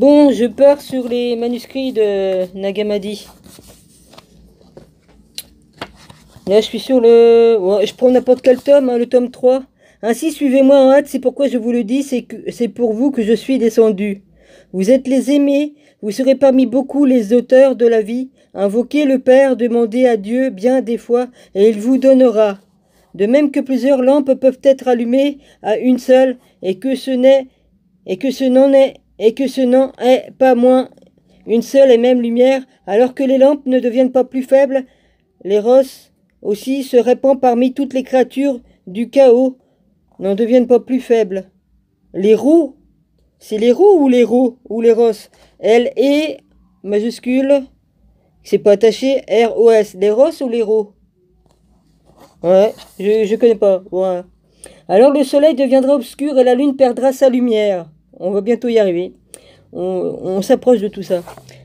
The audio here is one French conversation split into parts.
Bon, je pars sur les manuscrits de Nagamadi. Là, je suis sur le... je prends n'importe quel tome, hein, le tome 3. Ainsi, suivez-moi en hâte, c'est pourquoi je vous le dis, c'est pour vous que je suis descendu. Vous êtes les aimés, vous serez parmi beaucoup les auteurs de la vie. Invoquez le Père, demandez à Dieu bien des fois, et il vous donnera. De même que plusieurs lampes peuvent être allumées à une seule, et que ce n'est, et que ce n'en est, et que ce n'en est pas moins une seule et même lumière, alors que les lampes ne deviennent pas plus faibles, l'éros aussi se répand parmi toutes les créatures du chaos, n'en deviennent pas plus faibles. Les roues, c'est les roues ou les roues ou les rosses L et majuscule, c'est pas attaché, R O S, les rosses ou les roues? Ouais, je, je connais pas. Ouais. Alors le soleil deviendra obscur et la lune perdra sa lumière. On va bientôt y arriver. On, s'approche de tout ça.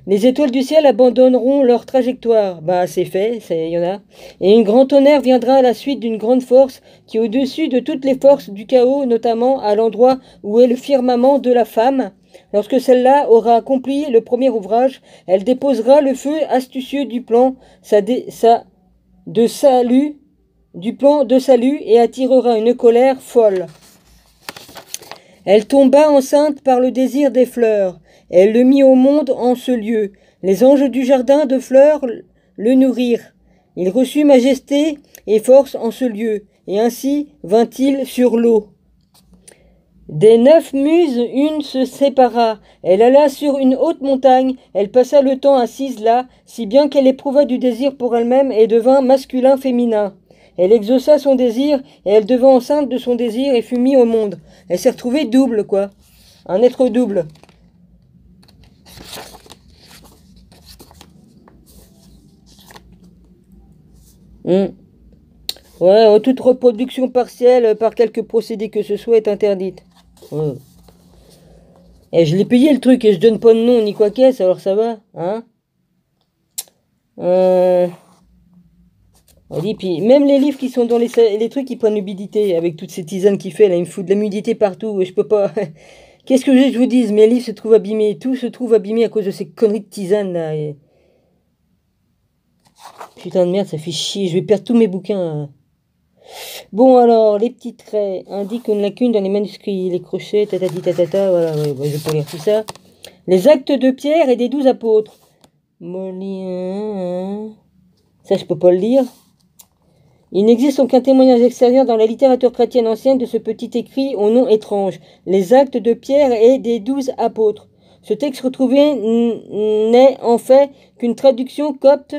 Les étoiles du ciel abandonneront leur trajectoire. Bah, c'est fait, il y en a. Et une grand tonnerre viendra à la suite d'une grande force qui est au-dessus de toutes les forces du chaos, notamment à l'endroit où est le firmament de la femme. Lorsque celle-là aura accompli le premier ouvrage, elle déposera le feu astucieux du plan, de salut, du plan de salut et attirera une colère folle. Elle tomba enceinte par le désir des fleurs. Elle le mit au monde en ce lieu. Les anges du jardin de fleurs le nourrirent. Il reçut majesté et force en ce lieu, et ainsi vint-il sur l'eau. Des neuf muses, une se sépara. Elle alla sur une haute montagne. Elle passa le temps assise là, si bien qu'elle éprouva du désir pour elle-même et devint masculin-féminin. Elle exauça son désir, et elle devint enceinte de son désir et fut mise au monde. Elle s'est retrouvée double, quoi. Un être double. Hmm. Ouais, toute reproduction partielle par quelque procédé que ce soit est interdite. Et je l'ai payé le truc et je donne pas de nom ni quoi qu'est-ce, alors ça va, hein euh... puis même les livres qui sont dans les, les trucs qui prennent l'humidité, avec toutes ces tisanes qu'il fait, là, il me fout de l'humidité partout, je peux pas... Qu'est-ce que je vous dise? Mes livres se trouvent abîmés, tout se trouve abîmé à cause de ces conneries de tisanes, là. Putain de merde, ça fait chier. Je vais perdre tous mes bouquins. Bon, alors, les petits traits indiquent une lacune dans les manuscrits, les crochets, tatati tatata, voilà, je vais pas lire tout ça. Les actes de Pierre et des douze apôtres. Molien. Ça, je peux pas le lire. Il n'existe aucun témoignage extérieur dans la littérature chrétienne ancienne de ce petit écrit au nom étrange. Les actes de Pierre et des douze apôtres. Ce texte retrouvé n'est en fait qu'une traduction copte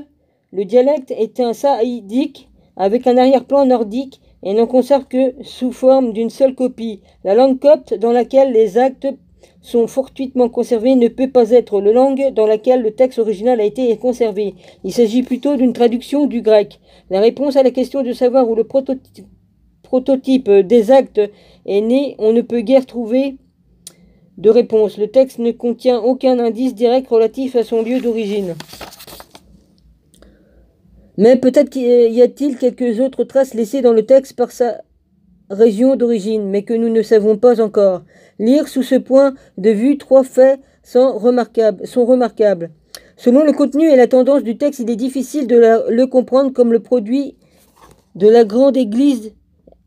le dialecte est un saïdique avec un arrière-plan nordique et n'en conserve que sous forme d'une seule copie. La langue copte dans laquelle les actes sont fortuitement conservés ne peut pas être la langue dans laquelle le texte original a été conservé. Il s'agit plutôt d'une traduction du grec. La réponse à la question de savoir où le prototype des actes est né, on ne peut guère trouver de réponse. Le texte ne contient aucun indice direct relatif à son lieu d'origine. Mais peut-être y a-t-il quelques autres traces laissées dans le texte par sa région d'origine, mais que nous ne savons pas encore. Lire sous ce point de vue trois faits sont remarquables. Selon le contenu et la tendance du texte, il est difficile de le comprendre comme le produit de la grande Église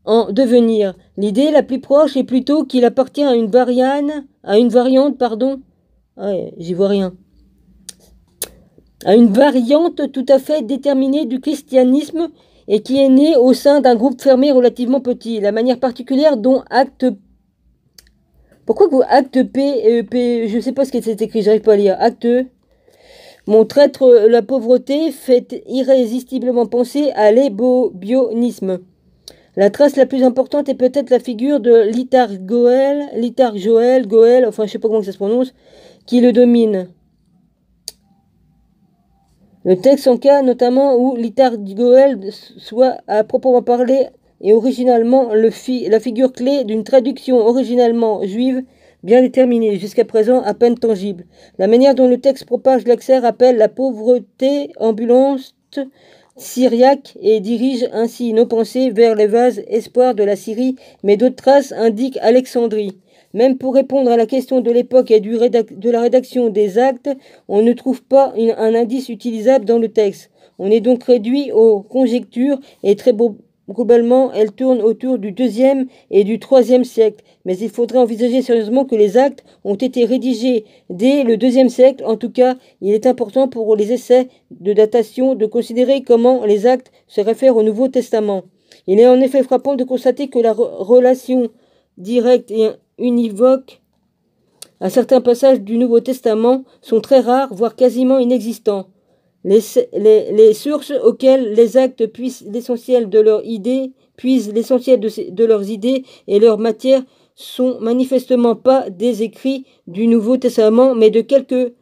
en devenir. L'idée la plus proche est plutôt qu'il appartient à une variante, à une variante, pardon. Ah, j'y vois rien à une variante tout à fait déterminée du christianisme et qui est née au sein d'un groupe fermé relativement petit. La manière particulière dont acte... Pourquoi vous acte P, P je ne sais pas ce qui est écrit, j'arrive pas à lire. Acte montre être la pauvreté fait irrésistiblement penser à l'ébobionisme. La trace la plus importante est peut-être la figure de Litar Goel, Litar Joël, Goel, enfin je sais pas comment ça se prononce, qui le domine. Le texte en cas notamment où l'Itar Goel soit à proprement parler et originalement le la figure clé d'une traduction originalement juive bien déterminée, jusqu'à présent à peine tangible. La manière dont le texte propage l'accès rappelle la pauvreté ambulante syriaque et dirige ainsi nos pensées vers les vases espoirs de la Syrie, mais d'autres traces indiquent Alexandrie. Même pour répondre à la question de l'époque et du de la rédaction des actes, on ne trouve pas un indice utilisable dans le texte. On est donc réduit aux conjectures et très globalement, elles tournent autour du deuxième et du troisième siècle. Mais il faudrait envisager sérieusement que les actes ont été rédigés dès le deuxième siècle. En tout cas, il est important pour les essais de datation de considérer comment les actes se réfèrent au Nouveau Testament. Il est en effet frappant de constater que la relation directe et univoque à certains passages du Nouveau Testament sont très rares, voire quasiment inexistants. Les, sources auxquelles les actes puissent l'essentiel de leurs idées, puisent l'essentiel de, de, leurs idées et leur matière sont manifestement pas des écrits du Nouveau Testament, mais de, quelque,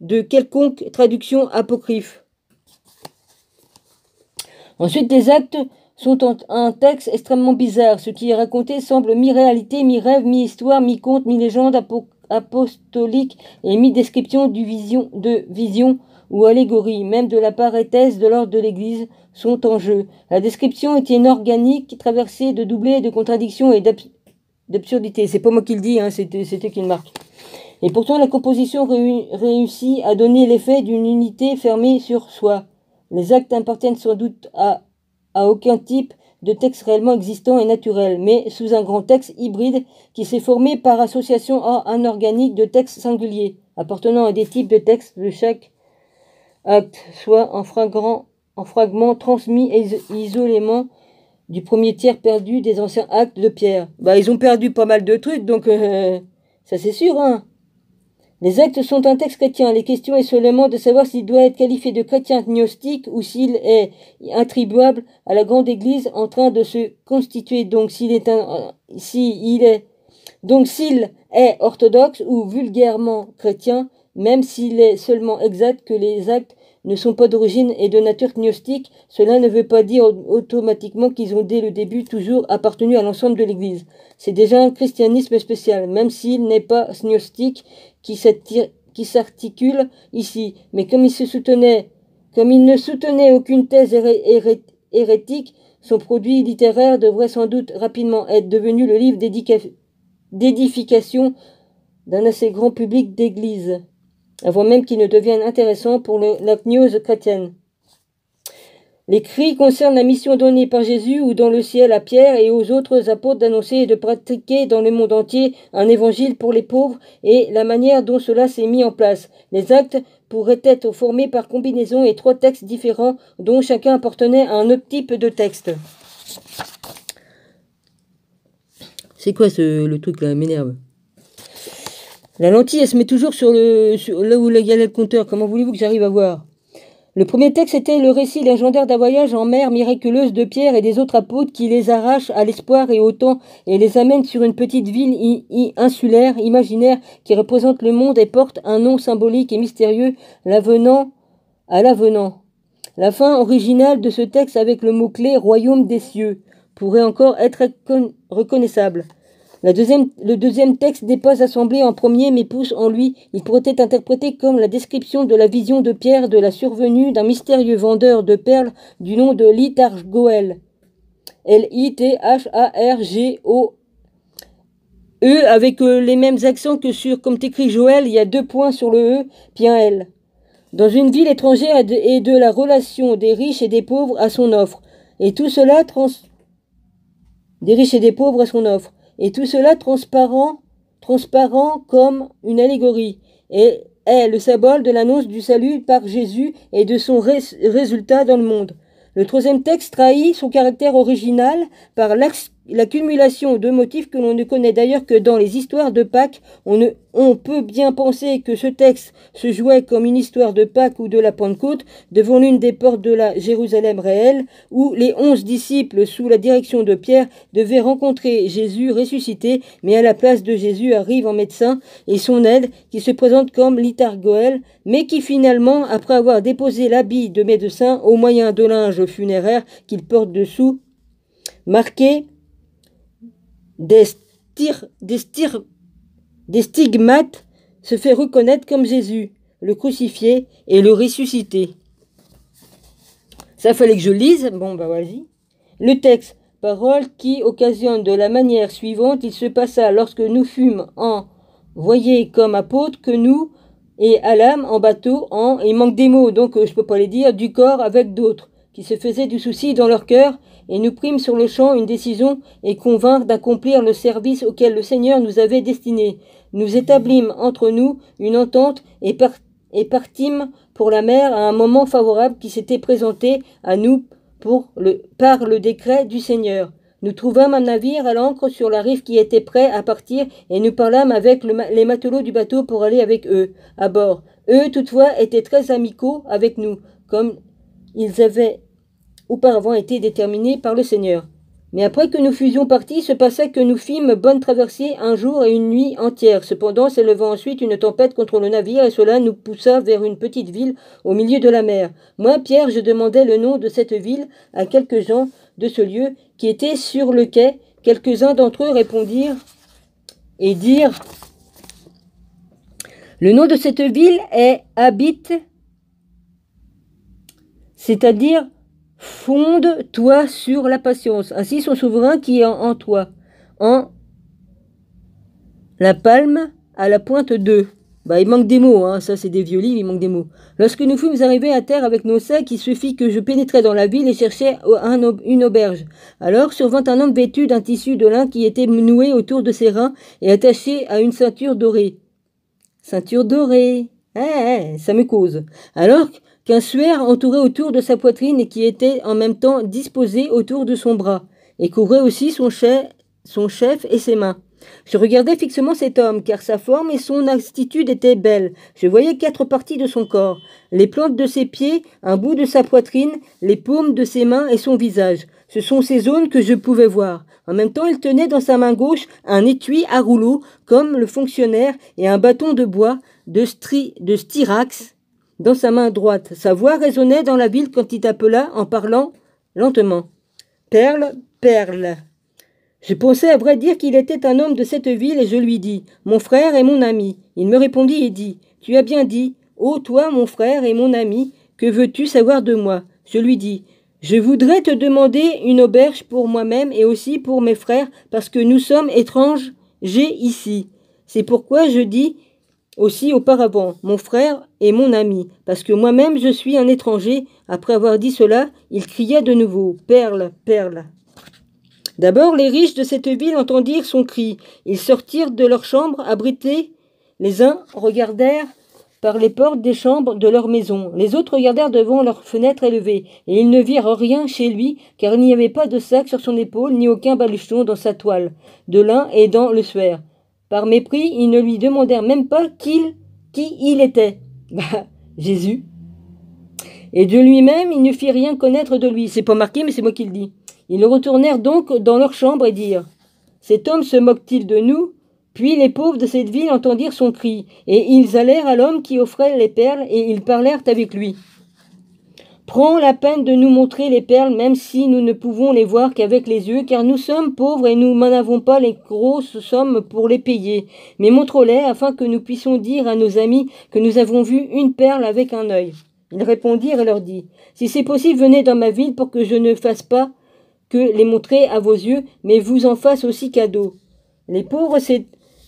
de quelconque traduction apocryphe. Ensuite, les actes sont un texte extrêmement bizarre. Ce qui est raconté semble mi-réalité, mi-rêve, mi-histoire, mi-conte, mi-légende apostolique et mi-description de vision, de vision ou allégorie, même de la paréthèse de l'ordre de l'Église, sont en jeu. La description est inorganique, traversée de doublés, de contradictions et d'absurdités. C'est pas moi qui le dis, hein, c'était qui le marque. Et pourtant, la composition réussit à donner l'effet d'une unité fermée sur soi. Les actes appartiennent sans doute à à aucun type de texte réellement existant et naturel, mais sous un grand texte hybride qui s'est formé par association anorganique de textes singuliers, appartenant à des types de textes de chaque acte, soit en, en fragments transmis isolément du premier tiers perdu des anciens actes de Pierre. Bah, ils ont perdu pas mal de trucs, donc euh, ça c'est sûr, hein. Les actes sont un texte chrétien. Les questions est seulement de savoir s'il doit être qualifié de chrétien gnostique ou s'il est attribuable à la grande église en train de se constituer. Donc s'il est donc s'il est orthodoxe ou vulgairement chrétien, même s'il est seulement exact que les actes ne sont pas d'origine et de nature gnostique, cela ne veut pas dire automatiquement qu'ils ont dès le début toujours appartenu à l'ensemble de l'Église. C'est déjà un christianisme spécial, même s'il n'est pas gnostique, qui s'articule ici. Mais comme il se soutenait, comme il ne soutenait aucune thèse hérétique, son produit littéraire devrait sans doute rapidement être devenu le livre d'édification d'un assez grand public d'église, avant même qu'il ne devienne intéressant pour la gnose chrétienne. Les cris concernent la mission donnée par Jésus ou dans le ciel à Pierre et aux autres apôtres d'annoncer et de pratiquer dans le monde entier un évangile pour les pauvres et la manière dont cela s'est mis en place. Les actes pourraient être formés par combinaison et trois textes différents dont chacun appartenait à un autre type de texte. C'est quoi ce, le truc là m'énerve La lentille, elle se met toujours sur le là où il y a le compteur. Comment voulez-vous que j'arrive à voir? Le premier texte était le récit légendaire d'un voyage en mer miraculeuse de Pierre et des autres apôtres qui les arrachent à l'espoir et au temps et les amènent sur une petite ville insulaire, imaginaire, qui représente le monde et porte un nom symbolique et mystérieux, l'avenant à l'avenant. La fin originale de ce texte avec le mot-clé royaume des cieux pourrait encore être reconnaissable le deuxième texte n'est pas assemblé en premier mais pousse en lui. Il pourrait être interprété comme la description de la vision de Pierre de la survenue d'un mystérieux vendeur de perles du nom de Litargoel. L-I-T-H-A-R-G-O. E avec euh, les mêmes accents que sur, comme t'écris Joël, il y a deux points sur le E, puis un L. Dans une ville étrangère et de la relation des riches et des pauvres à son offre. Et tout cela trans... des riches et des pauvres à son offre et tout cela transparent, transparent comme une allégorie, et est le symbole de l'annonce du salut par Jésus et de son résultat dans le monde. Le troisième texte trahit son caractère original par l'accumulation de motifs que l'on ne connaît d'ailleurs que dans les histoires de Pâques. On peut bien penser que ce texte se jouait comme une histoire de Pâques ou de la Pentecôte devant l'une des portes de la Jérusalem réelle, où les onze disciples, sous la direction de Pierre, devaient rencontrer Jésus ressuscité, mais à la place de Jésus arrive en médecin et son aide, qui se présente comme Litargoël, mais qui finalement, après avoir déposé l'habit de médecin au moyen de linge funéraire qu'il porte dessous, marqué des, stigmates, se fait reconnaître comme Jésus, le crucifié et le ressuscité. Ça fallait que je lise. Bon, bah vas-y. Le texte. Parole qui occasionne de la manière suivante, il se passa lorsque nous fûmes envoyés comme apôtres que nous et à l'âme en bateau, en, il manque des mots, donc euh, je peux pas les dire, du corps avec d'autres, qui se faisaient du souci dans leur cœur, et nous prîmes sur le champ une décision et convinrent d'accomplir le service auquel le Seigneur nous avait destiné. Nous établîmes entre nous une entente et, partîmes pour la mer à un moment favorable qui s'était présenté à nous par le décret du Seigneur. Nous trouvâmes un navire à l'ancre sur la rive qui était prêt à partir, et nous parlâmes avec les matelots du bateau pour aller avec eux, à bord. Eux, toutefois, étaient très amicaux avec nous, comme ils avaient auparavant été déterminés par le Seigneur. Mais après que nous fusions partis, se passa que nous fîmes bonne traversée un jour et une nuit entière. Cependant, s'élevant ensuite une tempête contre le navire, et cela nous poussa vers une petite ville au milieu de la mer. Moi, Pierre, je demandai le nom de cette ville à quelques gens de ce lieu qui étaient sur le quai. Quelques-uns d'entre eux répondirent et dirent Le nom de cette ville est Habite, c'est-à-dire fonde-toi sur la patience. Ainsi son souverain qui est en, toi, en la palme à la pointe de. Bah, il manque des mots, hein. ça c'est des vieux livres, il manque des mots. Lorsque nous fûmes arrivés à terre avec nos sacs, il suffit que je pénétrais dans la ville et cherchais une auberge. Alors survint un homme vêtu d'un tissu de lin qui était noué autour de ses reins et attaché à une ceinture dorée. Ceinture dorée. Eh, eh ça me cause. Alors qu'un suaire entourait autour de sa poitrine et qui était en même temps disposé autour de son bras, et couvrait aussi son, chef, son et ses mains. Je regardais fixement cet homme, car sa forme et son attitude étaient belles. Je voyais quatre parties de son corps, les plantes de ses pieds, un bout de sa poitrine, les paumes de ses mains et son visage. Ce sont ces zones que je pouvais voir. En même temps, il tenait dans sa main gauche un étui à rouleau, comme le fonctionnaire, et un bâton de bois de, stri de styrax dans sa main droite. Sa voix résonnait dans la ville quand il appela en parlant lentement. Perle, perle. Je pensais à vrai dire qu'il était un homme de cette ville et je lui dis Mon frère et mon ami. Il me répondit et dit Tu as bien dit, ô toi, mon frère et mon ami, que veux-tu savoir de moi? Je lui dis Je voudrais te demander une auberge pour moi-même et aussi pour mes frères, parce que nous sommes étranges, j'ai ici. C'est pourquoi je dis aussi auparavant, mon frère et mon ami, parce que moi-même je suis un étranger. Après avoir dit cela, il cria de nouveau Perle, perle. D'abord, les riches de cette ville entendirent son cri. Ils sortirent de leurs chambres abrités. Les uns regardèrent par les portes des chambres de leur maison. Les autres regardèrent devant leurs fenêtres élevées, et ils ne virent rien chez lui, car il n'y avait pas de sac sur son épaule, ni aucun baluchon dans sa toile, de lin et dans le suaire. Par mépris, ils ne lui demandèrent même pas qui il était. Bah, Jésus. Et de lui-même, il ne fit rien connaître de lui. C'est pas marqué, mais c'est moi qui le dis. Ils retournèrent donc dans leur chambre et dirent Cet homme se moque-t-il de nous? Puis les pauvres de cette ville entendirent son cri, et ils allèrent à l'homme qui offrait les perles, et ils parlèrent avec lui. Prends la peine de nous montrer les perles, même si nous ne pouvons les voir qu'avec les yeux, car nous sommes pauvres et nous n'en avons pas les grosses sommes pour les payer. Mais montre-les afin que nous puissions dire à nos amis que nous avons vu une perle avec un œil. Ils répondirent et leur dit Si c'est possible, venez dans ma ville pour que je ne fasse pas que les montrer à vos yeux, mais vous en fasse aussi cadeau. Les pauvres,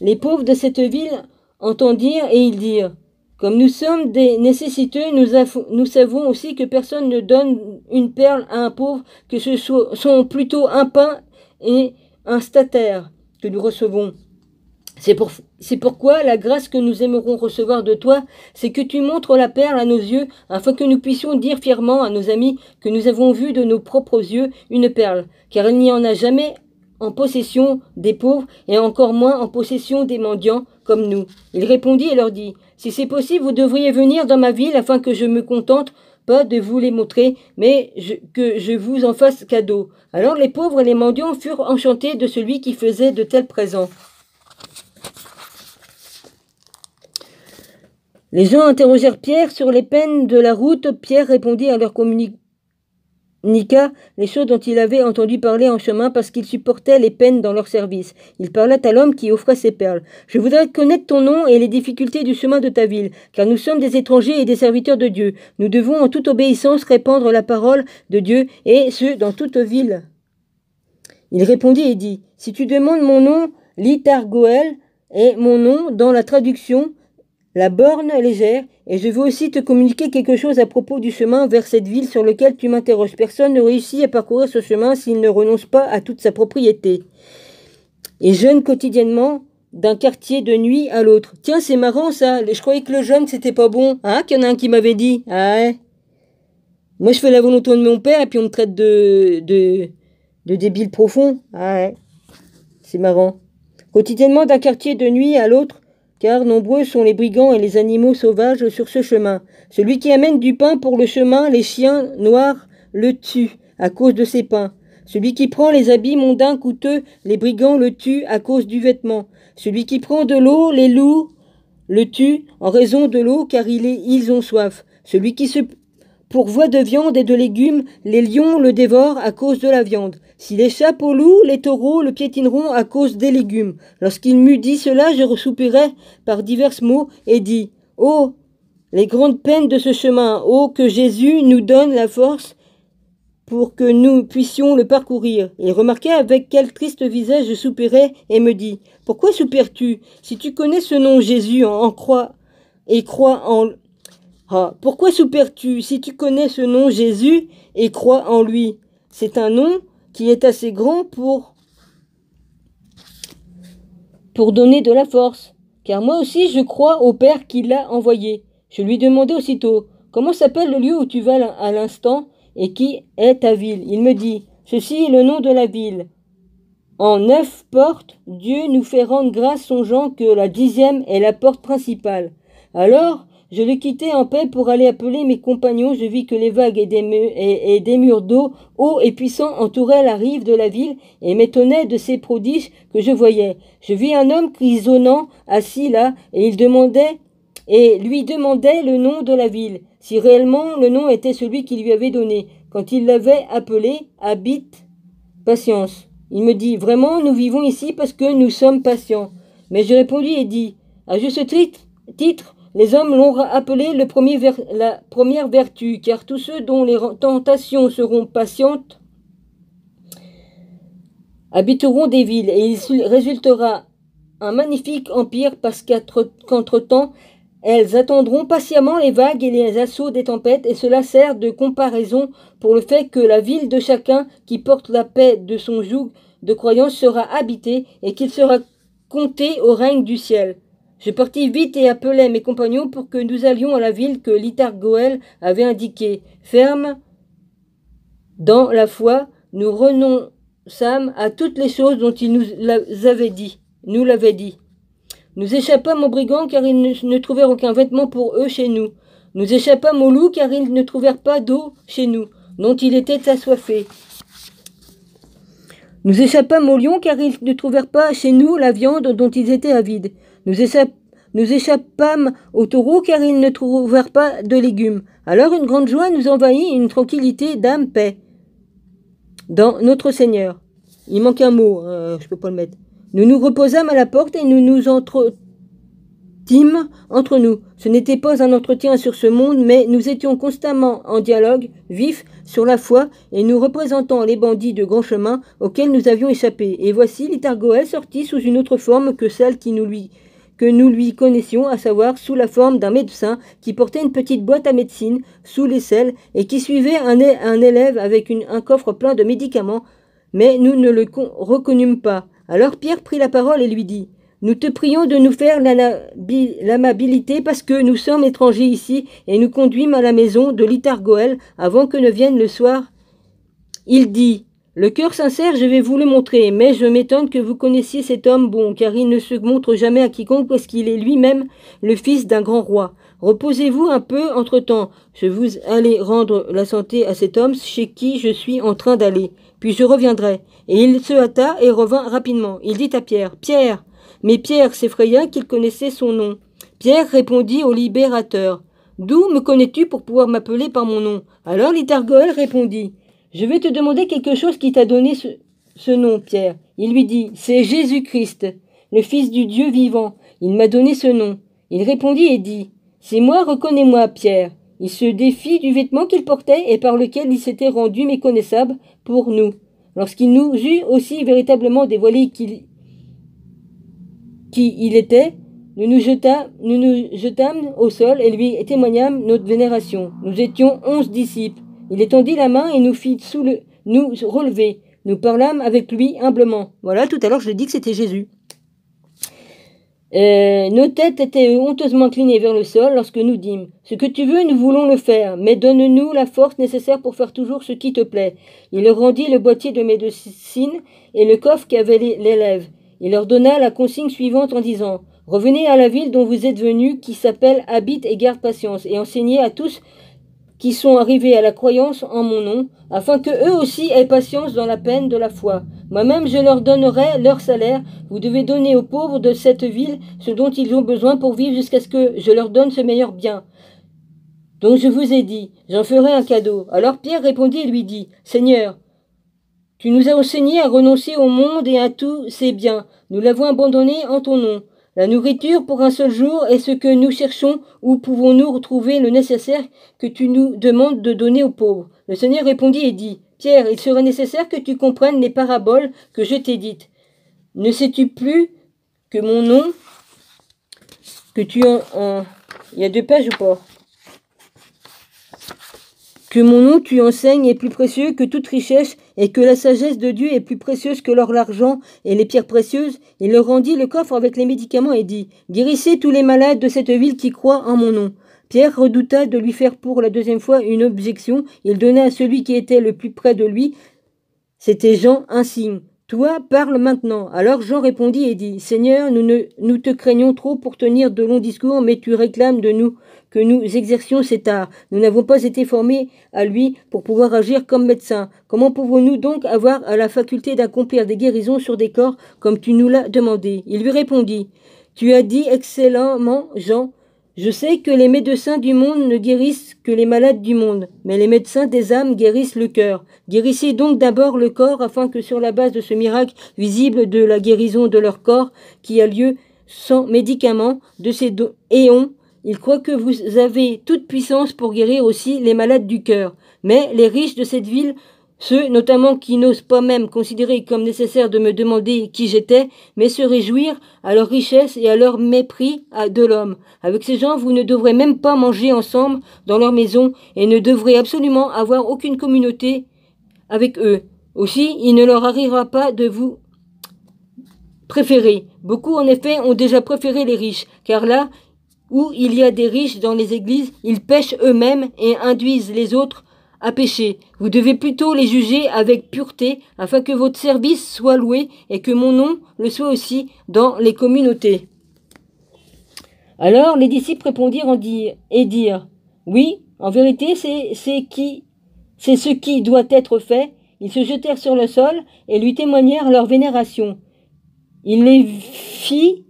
les pauvres de cette ville entendirent et ils dirent Comme nous sommes des nécessiteux, nous, savons aussi que personne ne donne une perle à un pauvre, que ce sont plutôt un pain et un statère que nous recevons. C'est pour, pourquoi la grâce que nous aimerons recevoir de toi, c'est que tu montres la perle à nos yeux, afin que nous puissions dire fièrement à nos amis que nous avons vu de nos propres yeux une perle, car il n'y en a jamais en possession des pauvres, et encore moins en possession des mendiants comme nous. Il répondit et leur dit, Si c'est possible, vous devriez venir dans ma ville afin que je me contente pas de vous les montrer, mais que je vous en fasse cadeau. Alors les pauvres et les mendiants furent enchantés de celui qui faisait de tels présents. Les gens interrogèrent Pierre sur les peines de la route. Pierre répondit à leur communiqua les choses dont il avait entendu parler en chemin parce qu'il supportait les peines dans leur service. Il parla à l'homme qui offrait ses perles. Je voudrais connaître ton nom et les difficultés du chemin de ta ville, car nous sommes des étrangers et des serviteurs de Dieu. Nous devons en toute obéissance répandre la parole de Dieu, et ce, dans toute ville. Il répondit et dit Si tu demandes mon nom, Litargoel est mon nom dans la traduction, la borne légère, et je veux aussi te communiquer quelque chose à propos du chemin vers cette ville sur lequel tu m'interroges. Personne ne réussit à parcourir ce chemin s'il ne renonce pas à toute sa propriété. Et jeûne quotidiennement d'un quartier de nuit à l'autre. Tiens, c'est marrant ça. Je croyais que le jeûne c'était pas bon. Hein, qu'il y en a un qui m'avait dit. Ah. Moi, je fais la volonté de mon père et puis on me traite de, de, de débile profond. Ah ouais. C'est marrant. Quotidiennement d'un quartier de nuit à l'autre, car nombreux sont les brigands et les animaux sauvages sur ce chemin. Celui qui amène du pain pour le chemin, les chiens noirs le tuent à cause de ses pains. Celui qui prend les habits mondains coûteux, les brigands le tuent à cause du vêtement. Celui qui prend de l'eau, les loups le tuent en raison de l'eau, car ils ont soif. Celui qui se pourvoit de viande et de légumes, les lions le dévorent à cause de la viande. S'il échappe aux loups, les taureaux le piétineront à cause des légumes. Lorsqu'il m'eut dit cela, je ressoupirai par divers mots et dis Oh, les grandes peines de ce chemin, oh, que Jésus nous donne la force pour que nous puissions le parcourir. Il remarqua avec quel triste visage je soupirais et me dit Pourquoi soupires-tu? Si tu connais ce nom Jésus en, croix et crois en ah, pourquoi soupères-tu si tu connais ce nom Jésus et crois en lui? C'est un nom qui est assez grand pour pour donner de la force. Car moi aussi je crois au Père qui l'a envoyé. Je lui demandai aussitôt Comment s'appelle le lieu où tu vas à l'instant et qui est ta ville? Il me dit Ceci est le nom de la ville. En neuf portes, Dieu nous fait rendre grâce songeant que la dixième est la porte principale. Alors je le quittai en paix pour aller appeler mes compagnons. Je vis que les vagues et des, murs d'eau hauts et puissants entouraient la rive de la ville et m'étonnaient de ces prodiges que je voyais. Je vis un homme grisonnant assis là et il demandait et lui demandait le nom de la ville, si réellement le nom était celui qu'il lui avait donné. Quand il l'avait appelé, habite patience. Il me dit, vraiment, nous vivons ici parce que nous sommes patients. Mais je répondis et dis, à juste titre, les hommes l'ont appelé la première vertu, car tous ceux dont les tentations seront patientes habiteront des villes, et il résultera un magnifique empire parce qu'entre-temps, elles attendront patiemment les vagues et les assauts des tempêtes, et cela sert de comparaison pour le fait que la ville de chacun qui porte la paix de son joug de croyance sera habitée et qu'il sera compté au règne du ciel. Je partis vite et appelai mes compagnons pour que nous allions à la ville que l'Itargoël avait indiquée. Ferme dans la foi, nous renonçâmes à toutes les choses dont il nous avait dit. Nous l'avait dit. Nous échappâmes aux brigands car ils ne, trouvèrent aucun vêtement pour eux chez nous. Nous échappâmes aux loups car ils ne trouvèrent pas d'eau chez nous, dont il était assoiffé. Nous échappâmes aux lions car ils ne trouvèrent pas chez nous la viande dont ils étaient avides. Nous, échappâmes aux taureaux car ils ne trouvèrent pas de légumes. Alors une grande joie nous envahit, une tranquillité d'âme paix. Dans notre Seigneur. Il manque un mot, euh, je peux pas le mettre. Nous nous reposâmes à la porte et nous nous entretîmes entre nous. Ce n'était pas un entretien sur ce monde, mais nous étions constamment en dialogue vif sur la foi et nous représentant les bandits de grand chemin auxquels nous avions échappé. Et voici l'Itargoël sorti sous une autre forme que celle qui nous lui que nous lui connaissions, à savoir sous la forme d'un médecin qui portait une petite boîte à médecine sous l'aisselle et qui suivait un, un élève avec un coffre plein de médicaments, mais nous ne le reconnûmes pas. Alors Pierre prit la parole et lui dit Nous te prions de nous faire l'amabilité parce que nous sommes étrangers ici et nous conduisons à la maison de l'Itargoël avant que ne vienne le soir. Il dit le cœur sincère, je vais vous le montrer, mais je m'étonne que vous connaissiez cet homme bon, car il ne se montre jamais à quiconque parce qu'il est lui-même le fils d'un grand roi. Reposez-vous un peu entre-temps. Je vous allez rendre la santé à cet homme chez qui je suis en train d'aller. Puis je reviendrai. Et il se hâta et revint rapidement. Il dit à Pierre, Pierre. Mais Pierre s'effraya qu'il connaissait son nom. Pierre répondit au libérateur. D'où me connais-tu pour pouvoir m'appeler par mon nom? Alors l'Itargoël répondit. Je vais te demander quelque chose qui t'a donné ce, nom, Pierre. Il lui dit, c'est Jésus-Christ, le Fils du Dieu vivant. Il m'a donné ce nom. Il répondit et dit, c'est moi, reconnais-moi, Pierre. Il se défie du vêtement qu'il portait et par lequel il s'était rendu méconnaissable pour nous. Lorsqu'il nous eut aussi véritablement dévoilé qu'il qui il était, nous nous, jetâmes, nous nous jetâmes au sol et lui témoignâmes notre vénération. Nous étions onze disciples. Il étendit la main et nous fit nous relever. Nous parlâmes avec lui humblement. Voilà, tout à l'heure je dis que c'était Jésus. Euh, nos têtes étaient honteusement inclinées vers le sol lorsque nous dîmes Ce que tu veux, nous voulons le faire, mais donne-nous la force nécessaire pour faire toujours ce qui te plaît. Il leur rendit le boîtier de médecine et le coffre qui avait l'élève. Il leur donna la consigne suivante en disant Revenez à la ville dont vous êtes venus, qui s'appelle Habite et garde patience, et enseignez à tous qui sont arrivés à la croyance en mon nom, afin que eux aussi aient patience dans la peine de la foi. Moi-même je leur donnerai leur salaire. Vous devez donner aux pauvres de cette ville ce dont ils ont besoin pour vivre jusqu'à ce que je leur donne ce meilleur bien. Donc je vous ai dit, j'en ferai un cadeau. Alors Pierre répondit et lui dit, Seigneur, tu nous as enseigné à renoncer au monde et à tous ses biens. Nous l'avons abandonné en ton nom. La nourriture pour un seul jour est ce que nous cherchons. Où pouvons-nous retrouver le nécessaire que tu nous demandes de donner aux pauvres Le Seigneur répondit et dit Pierre, il serait nécessaire que tu comprennes les paraboles que je t'ai dites. Ne sais-tu plus que mon nom, que tu en, Il y a deux pages ou pas? Que mon nom tu enseignes est plus précieux que toute richesse, et que la sagesse de Dieu est plus précieuse que l'or, l'argent et les pierres précieuses. Il leur rendit le coffre avec les médicaments et dit Guérissez tous les malades de cette ville qui croient en mon nom. Pierre redouta de lui faire pour la deuxième fois une objection. Il donna à celui qui était le plus près de lui, c'était Jean, un signe. Toi, parle maintenant. Alors Jean répondit et dit Seigneur, nous, ne, nous te craignons trop pour tenir de longs discours, mais tu réclames de nous que nous exercions cet art. Nous n'avons pas été formés à lui pour pouvoir agir comme médecins. Comment pouvons-nous donc avoir la faculté d'accomplir des guérisons sur des corps comme tu nous l'as demandé? Il lui répondit Tu as dit excellemment, Jean. Je sais que les médecins du monde ne guérissent que les malades du monde, mais les médecins des âmes guérissent le cœur. Guérissez donc d'abord le corps afin que sur la base de ce miracle visible de la guérison de leur corps qui a lieu sans médicaments de ces éons, il croit que vous avez toute puissance pour guérir aussi les malades du cœur. Mais les riches de cette ville, ceux notamment qui n'osent pas même considérer comme nécessaire de me demander qui j'étais, mais se réjouir à leur richesse et à leur mépris de l'homme. Avec ces gens, vous ne devrez même pas manger ensemble dans leur maison et ne devrez absolument avoir aucune communauté avec eux. Aussi, il ne leur arrivera pas de vous préférer. Beaucoup, en effet, ont déjà préféré les riches, car là, où il y a des riches dans les églises, ils pêchent eux-mêmes et induisent les autres à pécher. Vous devez plutôt les juger avec pureté, afin que votre service soit loué et que mon nom le soit aussi dans les communautés. Alors les disciples répondirent en dire, et dirent Oui, en vérité, c'est qui c'est ce qui doit être fait. Ils se jetèrent sur le sol et lui témoignèrent leur vénération. Il les fit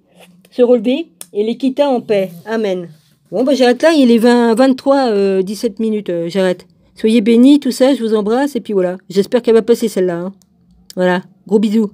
se relever et les quitta en paix. Amen. Bon, bah j'arrête là, il est 20, 23, 17 minutes, euh, j'arrête. Soyez bénis, tout ça, je vous embrasse, et puis voilà. J'espère qu'elle va passer celle-là. Hein. Voilà, gros bisous.